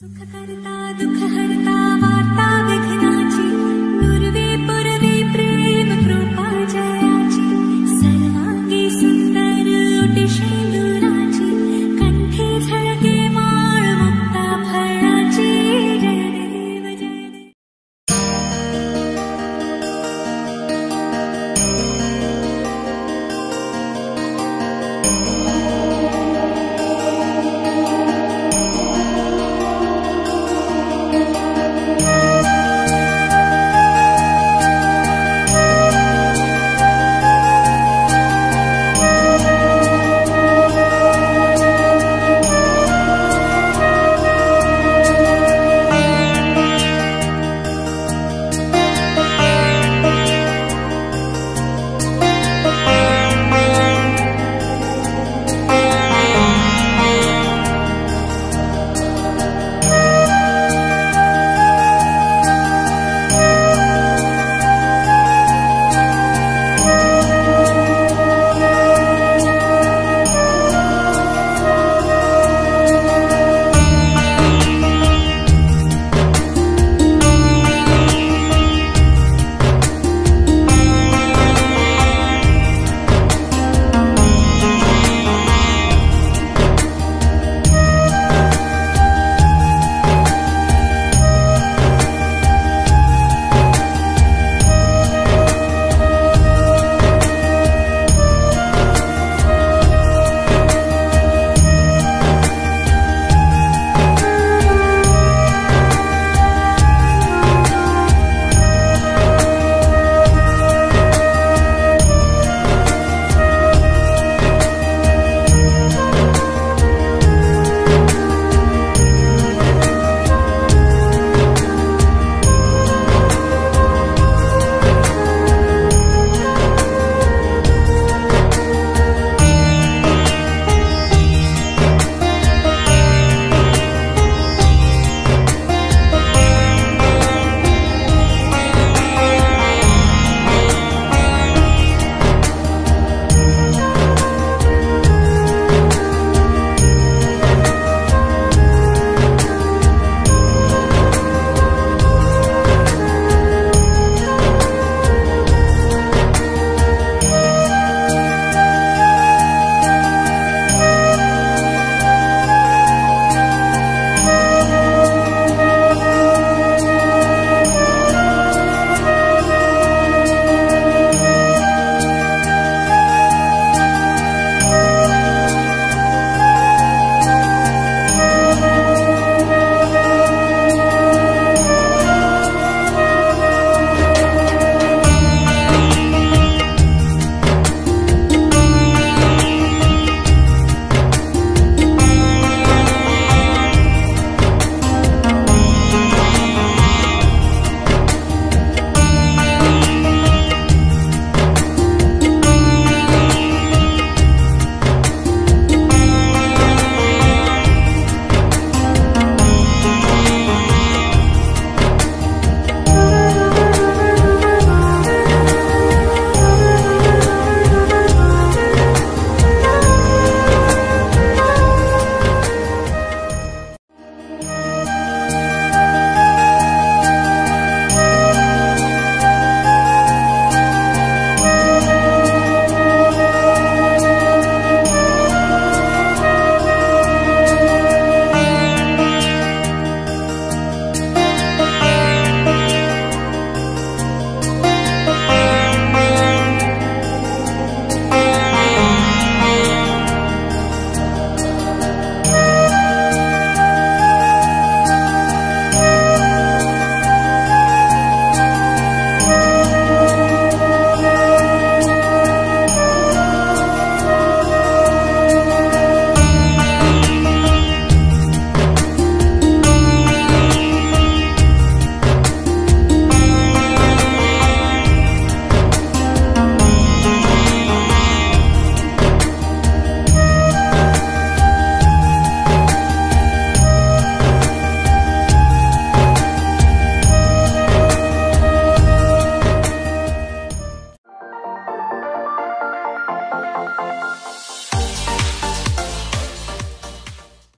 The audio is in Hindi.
सुख करता दुख हरता